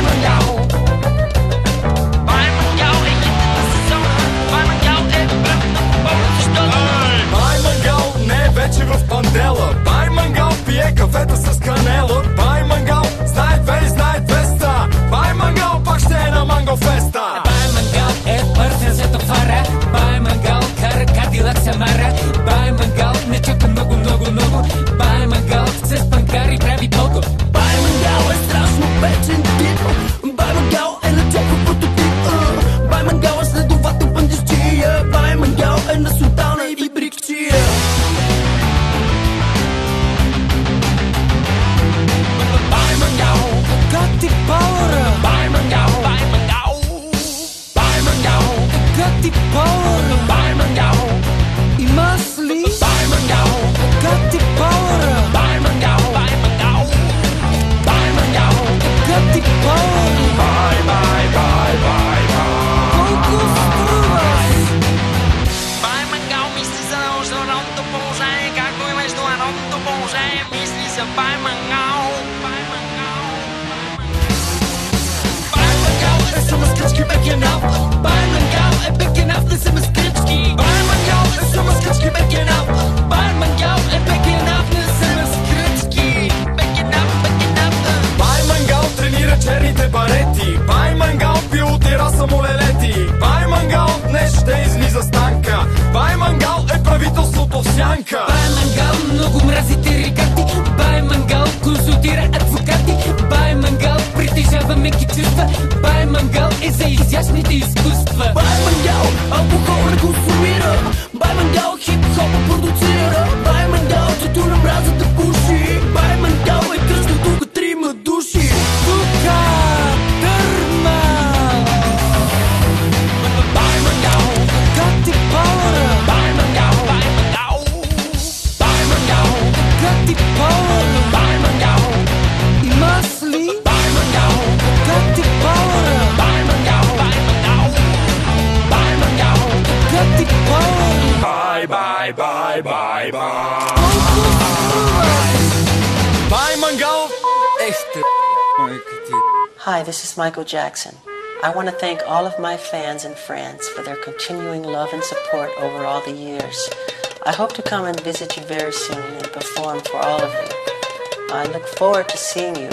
time ago. bye, bye, bye. Bye, Mangau. Hi, this is Michael Jackson. I want to thank all of my fans and friends for their continuing love and support over all the years. I hope to come and visit you very soon and perform for all of you. I look forward to seeing you.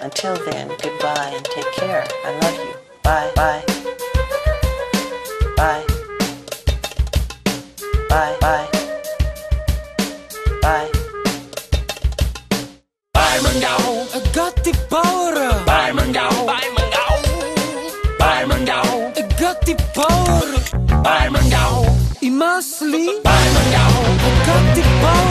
Until then, goodbye and take care. I love you. Bye. Bye. Bye, By Mangau. I got the power. Bye, Mangau. By Mangau. By Mangau. I got the power. By Mangau. Immensely. By Mangau. I got the power.